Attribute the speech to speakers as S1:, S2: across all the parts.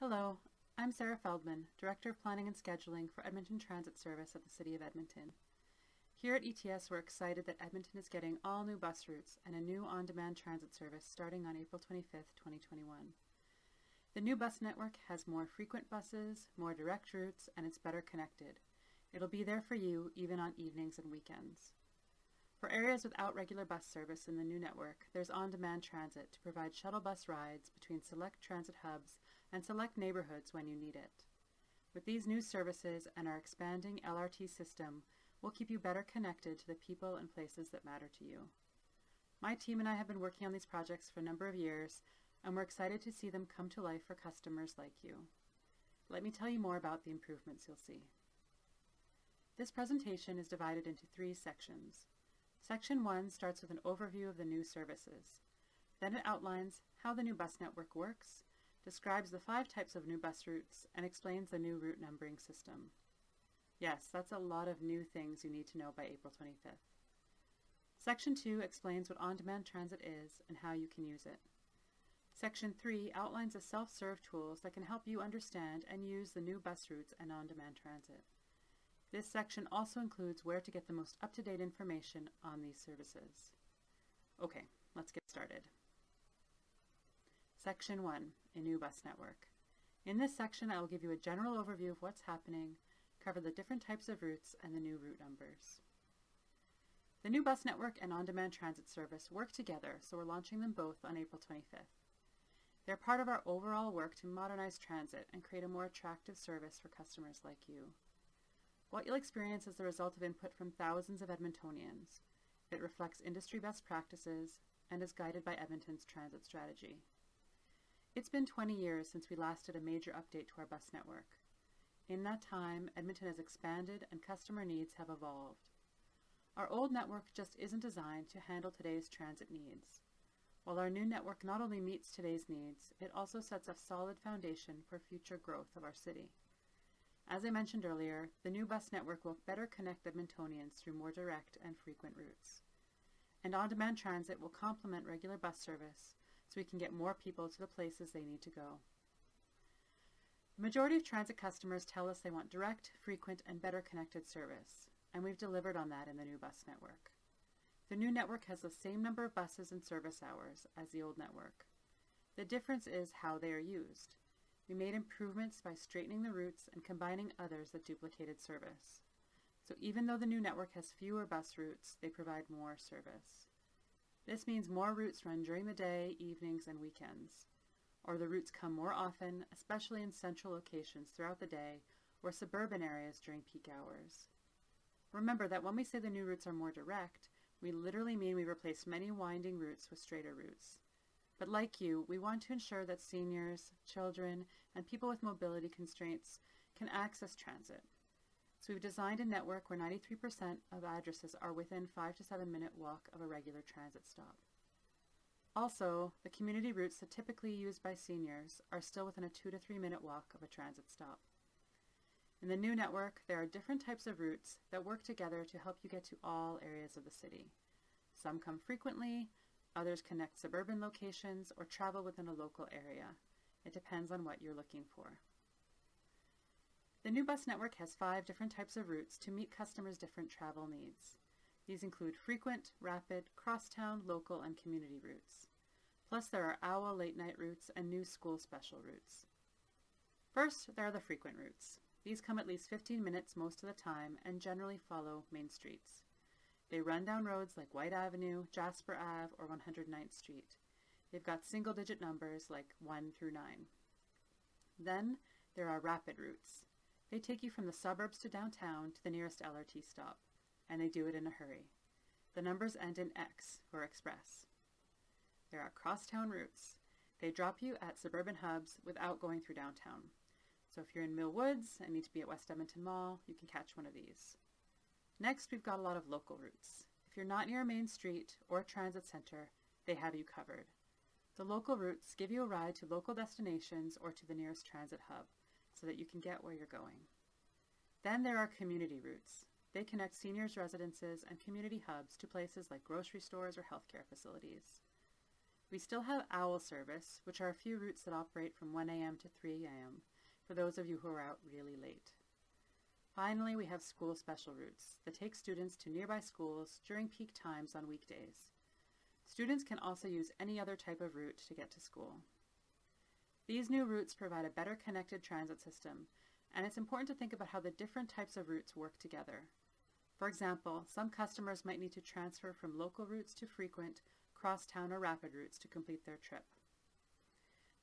S1: Hello, I'm Sarah Feldman, Director of Planning and Scheduling for Edmonton Transit Service at the City of Edmonton. Here at ETS, we're excited that Edmonton is getting all new bus routes and a new on-demand transit service starting on April 25th, 2021. The new bus network has more frequent buses, more direct routes, and it's better connected. It'll be there for you even on evenings and weekends. For areas without regular bus service in the new network, there's on-demand transit to provide shuttle bus rides between select transit hubs and select neighborhoods when you need it. With these new services and our expanding LRT system, we'll keep you better connected to the people and places that matter to you. My team and I have been working on these projects for a number of years, and we're excited to see them come to life for customers like you. Let me tell you more about the improvements you'll see. This presentation is divided into three sections. Section 1 starts with an overview of the new services. Then it outlines how the new bus network works, describes the five types of new bus routes, and explains the new route numbering system. Yes, that's a lot of new things you need to know by April 25th. Section 2 explains what on-demand transit is and how you can use it. Section 3 outlines the self-serve tools that can help you understand and use the new bus routes and on-demand transit. This section also includes where to get the most up-to-date information on these services. Okay, let's get started. Section 1, a new bus network. In this section, I will give you a general overview of what's happening, cover the different types of routes, and the new route numbers. The new bus network and on-demand transit service work together, so we're launching them both on April 25th. They're part of our overall work to modernize transit and create a more attractive service for customers like you. What you'll experience is the result of input from thousands of Edmontonians. It reflects industry best practices and is guided by Edmonton's transit strategy. It's been 20 years since we last did a major update to our bus network. In that time, Edmonton has expanded and customer needs have evolved. Our old network just isn't designed to handle today's transit needs. While our new network not only meets today's needs, it also sets a solid foundation for future growth of our city. As I mentioned earlier, the new bus network will better connect Edmontonians through more direct and frequent routes. And on-demand transit will complement regular bus service we can get more people to the places they need to go. The majority of transit customers tell us they want direct, frequent, and better connected service, and we've delivered on that in the new bus network. The new network has the same number of buses and service hours as the old network. The difference is how they are used. We made improvements by straightening the routes and combining others that duplicated service. So even though the new network has fewer bus routes, they provide more service. This means more routes run during the day, evenings, and weekends. Or the routes come more often, especially in central locations throughout the day or suburban areas during peak hours. Remember that when we say the new routes are more direct, we literally mean we replace many winding routes with straighter routes. But like you, we want to ensure that seniors, children, and people with mobility constraints can access transit. So we've designed a network where 93% of addresses are within 5 to 7 minute walk of a regular transit stop. Also, the community routes that typically used by seniors are still within a 2 to 3 minute walk of a transit stop. In the new network, there are different types of routes that work together to help you get to all areas of the city. Some come frequently, others connect suburban locations, or travel within a local area. It depends on what you're looking for. The new bus network has five different types of routes to meet customers' different travel needs. These include frequent, rapid, crosstown, local, and community routes. Plus there are OWL late night routes and new school special routes. First, there are the frequent routes. These come at least 15 minutes most of the time and generally follow main streets. They run down roads like Whyte Avenue, Jasper Ave, or 109th Street. They've got single digit numbers like 1 through 9. Then there are rapid routes. They take you from the suburbs to downtown to the nearest LRT stop, and they do it in a hurry. The numbers end in X for express. There are crosstown routes. They drop you at suburban hubs without going through downtown. So if you're in Mill Woods and need to be at West Edmonton Mall, you can catch one of these. Next, we've got a lot of local routes. If you're not near a main street or transit center, they have you covered. The local routes give you a ride to local destinations or to the nearest transit hub so that you can get where you're going. Then there are community routes. They connect seniors' residences and community hubs to places like grocery stores or healthcare facilities. We still have OWL service, which are a few routes that operate from 1 a.m. to 3 a.m. for those of you who are out really late. Finally, we have school special routes that take students to nearby schools during peak times on weekdays. Students can also use any other type of route to get to school. These new routes provide a better connected transit system, and it's important to think about how the different types of routes work together. For example, some customers might need to transfer from local routes to frequent, crosstown, or rapid routes to complete their trip.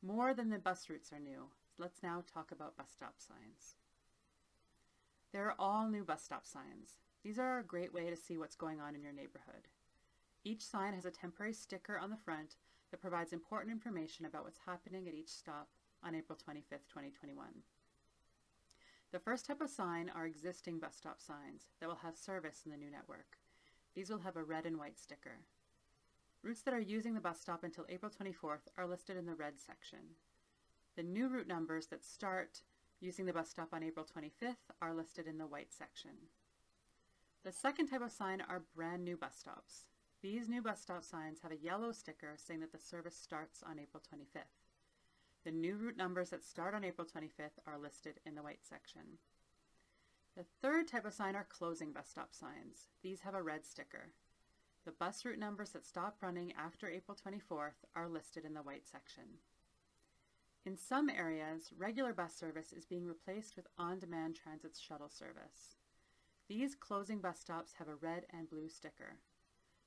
S1: More than the bus routes are new. Let's now talk about bus stop signs. There are all new bus stop signs. These are a great way to see what's going on in your neighborhood. Each sign has a temporary sticker on the front that provides important information about what's happening at each stop on April 25, 2021. The first type of sign are existing bus stop signs that will have service in the new network. These will have a red and white sticker. Routes that are using the bus stop until April 24th are listed in the red section. The new route numbers that start using the bus stop on April 25th are listed in the white section. The second type of sign are brand new bus stops. These new bus stop signs have a yellow sticker saying that the service starts on April 25th. The new route numbers that start on April 25th are listed in the white section. The third type of sign are closing bus stop signs. These have a red sticker. The bus route numbers that stop running after April 24th are listed in the white section. In some areas, regular bus service is being replaced with on-demand transit shuttle service. These closing bus stops have a red and blue sticker.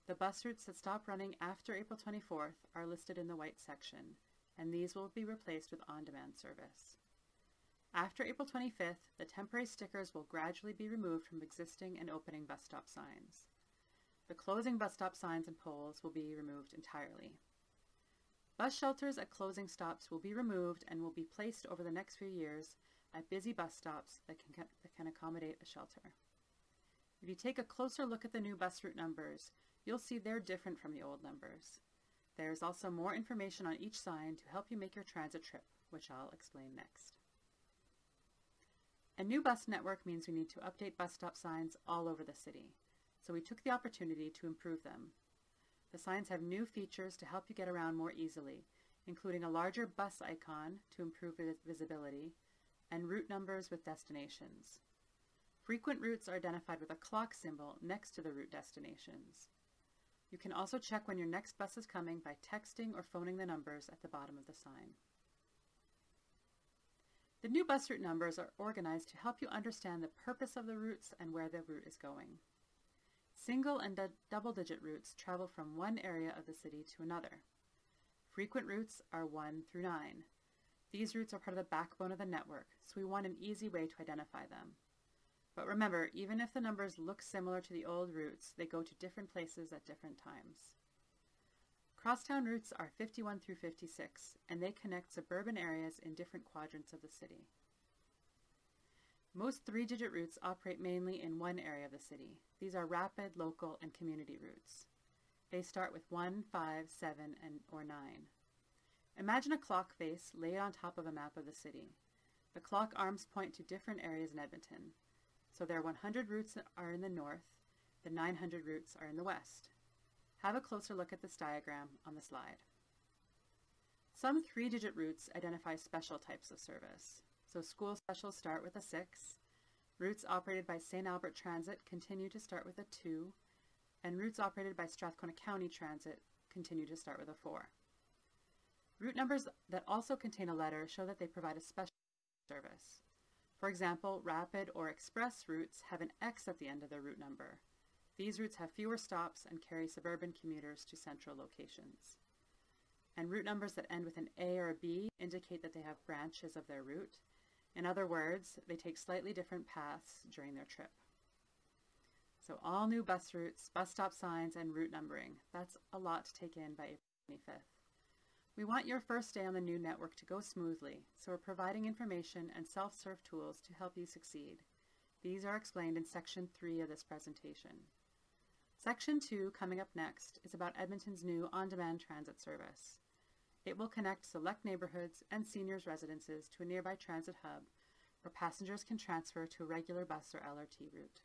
S1: The bus routes that stop running after April 24th are listed in the white section, and these will be replaced with on-demand service. After April 25th, the temporary stickers will gradually be removed from existing and opening bus stop signs. The closing bus stop signs and poles will be removed entirely. Bus shelters at closing stops will be removed and will be placed over the next few years at busy bus stops that can, that can accommodate a shelter. If you take a closer look at the new bus route numbers, you'll see they're different from the old numbers. There is also more information on each sign to help you make your transit trip, which I'll explain next. A new bus network means we need to update bus stop signs all over the city, so we took the opportunity to improve them the signs have new features to help you get around more easily, including a larger bus icon to improve visibility and route numbers with destinations. Frequent routes are identified with a clock symbol next to the route destinations. You can also check when your next bus is coming by texting or phoning the numbers at the bottom of the sign. The new bus route numbers are organized to help you understand the purpose of the routes and where the route is going. Single and double-digit routes travel from one area of the city to another. Frequent routes are 1 through 9. These routes are part of the backbone of the network, so we want an easy way to identify them. But remember, even if the numbers look similar to the old routes, they go to different places at different times. Crosstown routes are 51 through 56, and they connect suburban areas in different quadrants of the city. Most three-digit routes operate mainly in one area of the city. These are rapid, local, and community routes. They start with 1, 5, 7, and, or 9. Imagine a clock face laid on top of a map of the city. The clock arms point to different areas in Edmonton. So their 100 routes are in the north, the 900 routes are in the west. Have a closer look at this diagram on the slide. Some three-digit routes identify special types of service. So school specials start with a 6, routes operated by St. Albert Transit continue to start with a 2, and routes operated by Strathcona County Transit continue to start with a 4. Route numbers that also contain a letter show that they provide a special service. For example, rapid or express routes have an X at the end of their route number. These routes have fewer stops and carry suburban commuters to central locations. And route numbers that end with an A or a B indicate that they have branches of their route, in other words, they take slightly different paths during their trip. So all new bus routes, bus stop signs, and route numbering. That's a lot to take in by April 25th. We want your first day on the new network to go smoothly, so we're providing information and self-serve tools to help you succeed. These are explained in Section 3 of this presentation. Section 2, coming up next, is about Edmonton's new on-demand transit service. It will connect select neighborhoods and seniors' residences to a nearby transit hub where passengers can transfer to a regular bus or LRT route.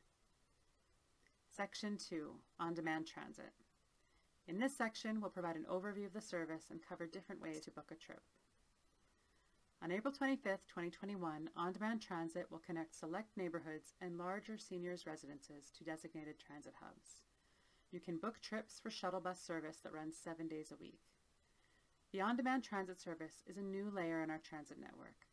S1: Section 2, On-Demand Transit. In this section, we'll provide an overview of the service and cover different ways to book a trip. On April 25, 2021, On-Demand Transit will connect select neighborhoods and larger seniors' residences to designated transit hubs. You can book trips for shuttle bus service that runs seven days a week. The On-Demand Transit service is a new layer in our transit network.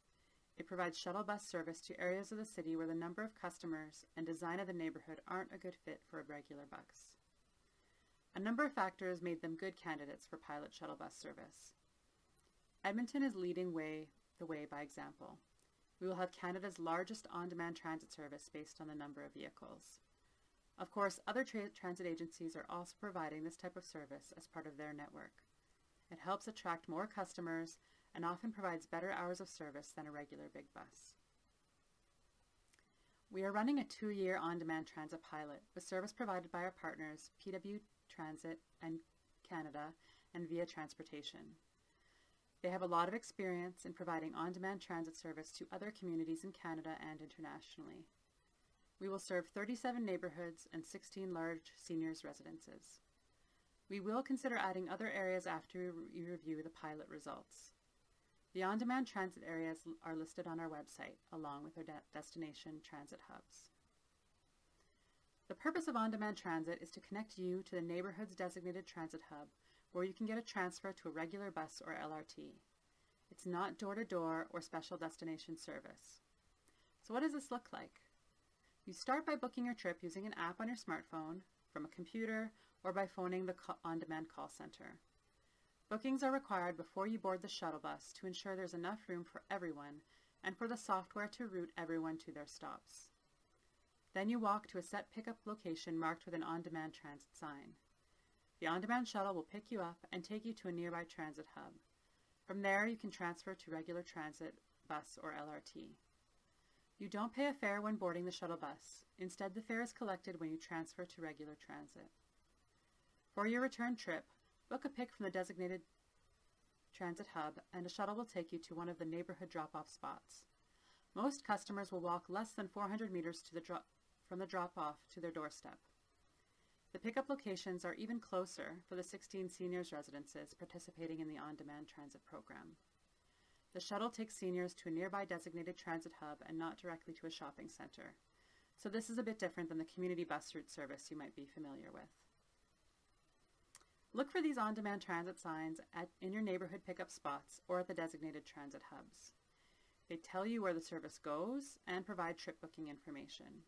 S1: It provides shuttle bus service to areas of the city where the number of customers and design of the neighborhood aren't a good fit for a regular bus. A number of factors made them good candidates for pilot shuttle bus service. Edmonton is leading way the way by example. We will have Canada's largest on-demand transit service based on the number of vehicles. Of course, other tra transit agencies are also providing this type of service as part of their network. It helps attract more customers and often provides better hours of service than a regular big bus. We are running a two-year on-demand transit pilot with service provided by our partners PW Transit and Canada and Via Transportation. They have a lot of experience in providing on-demand transit service to other communities in Canada and internationally. We will serve 37 neighborhoods and 16 large seniors residences. We will consider adding other areas after we review the pilot results. The on-demand transit areas are listed on our website, along with our de destination transit hubs. The purpose of on-demand transit is to connect you to the neighborhood's designated transit hub where you can get a transfer to a regular bus or LRT. It's not door-to-door -door or special destination service. So what does this look like? You start by booking your trip using an app on your smartphone, from a computer, or by phoning the on-demand call center. Bookings are required before you board the shuttle bus to ensure there's enough room for everyone and for the software to route everyone to their stops. Then you walk to a set pickup location marked with an on-demand transit sign. The on-demand shuttle will pick you up and take you to a nearby transit hub. From there, you can transfer to regular transit, bus, or LRT. You don't pay a fare when boarding the shuttle bus. Instead, the fare is collected when you transfer to regular transit. For your return trip, book a pick from the designated transit hub and a shuttle will take you to one of the neighborhood drop-off spots. Most customers will walk less than 400 meters to the from the drop-off to their doorstep. The pickup locations are even closer for the 16 seniors residences participating in the on-demand transit program. The shuttle takes seniors to a nearby designated transit hub and not directly to a shopping center. So this is a bit different than the community bus route service you might be familiar with. Look for these on-demand transit signs at, in your neighborhood pickup spots or at the designated transit hubs. They tell you where the service goes and provide trip booking information.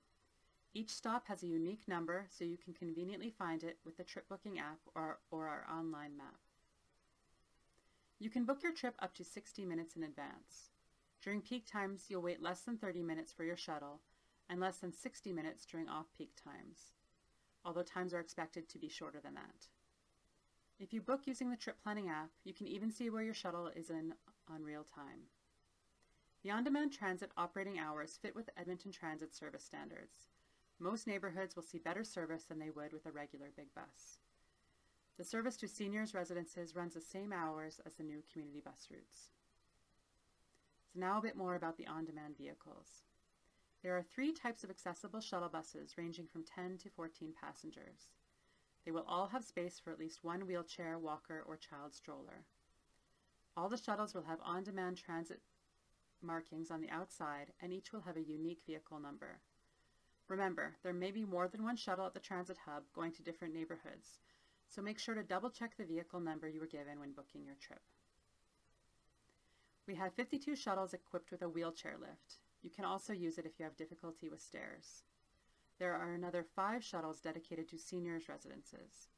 S1: Each stop has a unique number so you can conveniently find it with the trip booking app or, or our online map. You can book your trip up to 60 minutes in advance. During peak times, you'll wait less than 30 minutes for your shuttle and less than 60 minutes during off-peak times, although times are expected to be shorter than that. If you book using the trip planning app, you can even see where your shuttle is in on real time. The on-demand transit operating hours fit with Edmonton Transit service standards, most neighborhoods will see better service than they would with a regular big bus. The service to seniors' residences runs the same hours as the new community bus routes. So now a bit more about the on-demand vehicles. There are three types of accessible shuttle buses ranging from 10 to 14 passengers. They will all have space for at least one wheelchair, walker, or child stroller. All the shuttles will have on-demand transit markings on the outside and each will have a unique vehicle number. Remember, there may be more than one shuttle at the transit hub going to different neighborhoods, so make sure to double check the vehicle number you were given when booking your trip. We have 52 shuttles equipped with a wheelchair lift. You can also use it if you have difficulty with stairs. There are another five shuttles dedicated to seniors' residences.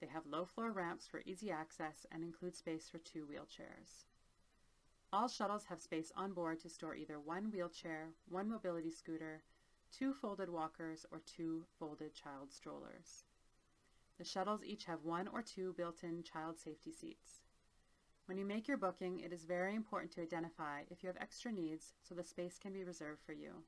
S1: They have low-floor ramps for easy access and include space for two wheelchairs. All shuttles have space on board to store either one wheelchair, one mobility scooter, two folded walkers, or two folded child strollers. The shuttles each have one or two built-in child safety seats. When you make your booking, it is very important to identify if you have extra needs so the space can be reserved for you.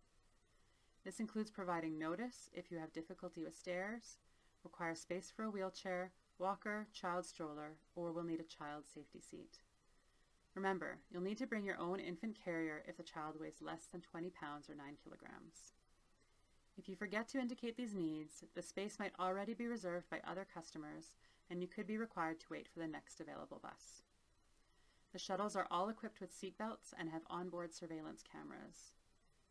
S1: This includes providing notice if you have difficulty with stairs, require space for a wheelchair, walker, child stroller, or will need a child safety seat. Remember, you'll need to bring your own infant carrier if the child weighs less than 20 pounds or 9 kilograms. If you forget to indicate these needs, the space might already be reserved by other customers and you could be required to wait for the next available bus. The shuttles are all equipped with seatbelts and have onboard surveillance cameras.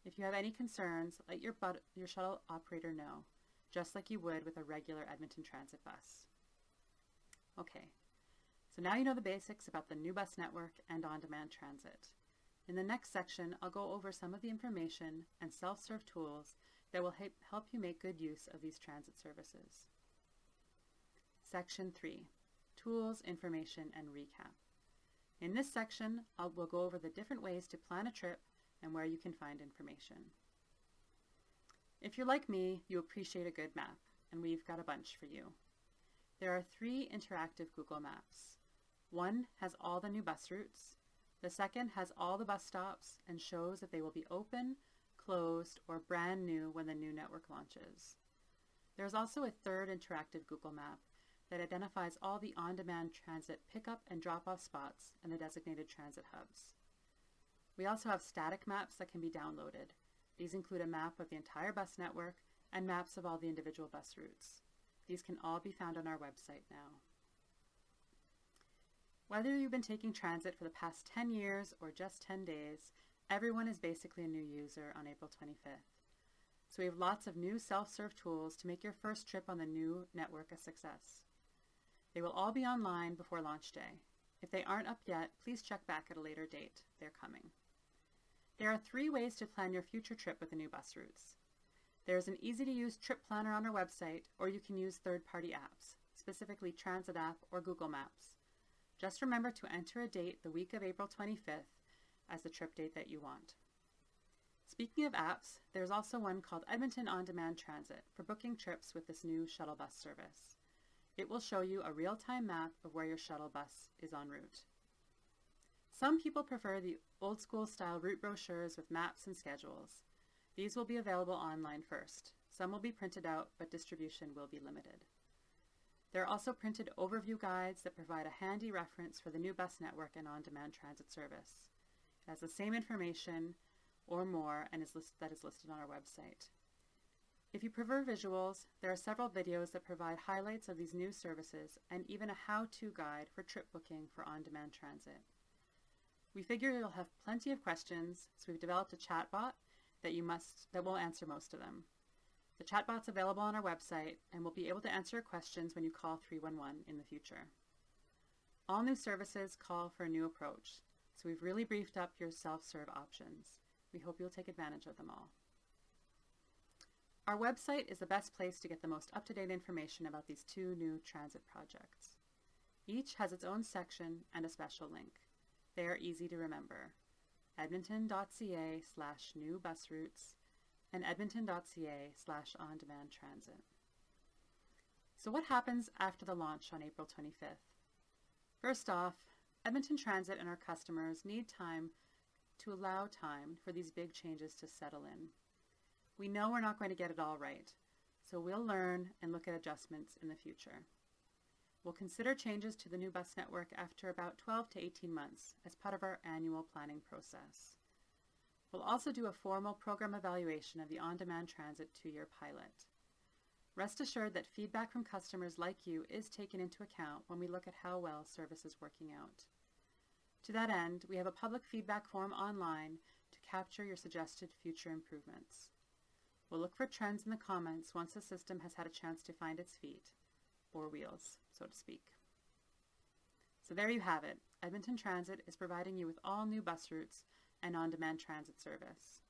S1: If you have any concerns, let your, your shuttle operator know, just like you would with a regular Edmonton Transit bus. Okay, so now you know the basics about the new bus network and on-demand transit. In the next section, I'll go over some of the information and self-serve tools that will help you make good use of these transit services. Section 3, Tools, Information, and Recap. In this section, I'll, we'll go over the different ways to plan a trip and where you can find information. If you're like me, you appreciate a good map, and we've got a bunch for you. There are three interactive Google Maps. One has all the new bus routes. The second has all the bus stops and shows that they will be open, closed, or brand new when the new network launches. There's also a third interactive Google map that identifies all the on-demand transit pickup and drop-off spots and the designated transit hubs. We also have static maps that can be downloaded. These include a map of the entire bus network and maps of all the individual bus routes. These can all be found on our website now. Whether you've been taking transit for the past 10 years or just 10 days, everyone is basically a new user on April 25th. So we have lots of new self-serve tools to make your first trip on the new network a success. They will all be online before launch day. If they aren't up yet, please check back at a later date. They're coming. There are three ways to plan your future trip with the new bus routes. There is an easy-to-use trip planner on our website, or you can use third-party apps, specifically Transit app or Google Maps. Just remember to enter a date the week of April 25th as the trip date that you want. Speaking of apps, there's also one called Edmonton On Demand Transit for booking trips with this new shuttle bus service. It will show you a real-time map of where your shuttle bus is en route. Some people prefer the old school style route brochures with maps and schedules. These will be available online first. Some will be printed out, but distribution will be limited. There are also printed overview guides that provide a handy reference for the new bus network and on-demand transit service. It has the same information or more and is list that is listed on our website. If you prefer visuals, there are several videos that provide highlights of these new services and even a how-to guide for trip booking for on-demand transit. We figure you'll have plenty of questions, so we've developed a chatbot that you must that will answer most of them. The chatbot's available on our website and will be able to answer your questions when you call 311 in the future. All new services call for a new approach, so we've really briefed up your self-serve options. We hope you'll take advantage of them all. Our website is the best place to get the most up-to-date information about these two new transit projects. Each has its own section and a special link. They are easy to remember. edmonton.ca slash new bus routes and edmonton.ca slash on-demand transit. So what happens after the launch on April 25th? First off, Edmonton Transit and our customers need time to allow time for these big changes to settle in. We know we're not going to get it all right, so we'll learn and look at adjustments in the future. We'll consider changes to the new bus network after about 12 to 18 months as part of our annual planning process. We'll also do a formal program evaluation of the on-demand transit two-year pilot. Rest assured that feedback from customers like you is taken into account when we look at how well service is working out. To that end, we have a public feedback form online to capture your suggested future improvements. We'll look for trends in the comments once the system has had a chance to find its feet, or wheels, so to speak. So there you have it. Edmonton Transit is providing you with all new bus routes and on-demand transit service.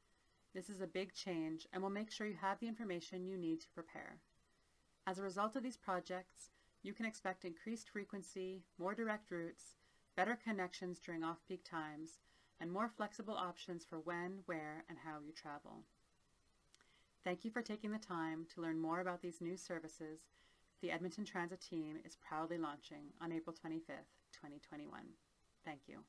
S1: This is a big change and will make sure you have the information you need to prepare. As a result of these projects, you can expect increased frequency, more direct routes, better connections during off-peak times, and more flexible options for when, where, and how you travel. Thank you for taking the time to learn more about these new services the Edmonton Transit team is proudly launching on April 25th, 2021. Thank you.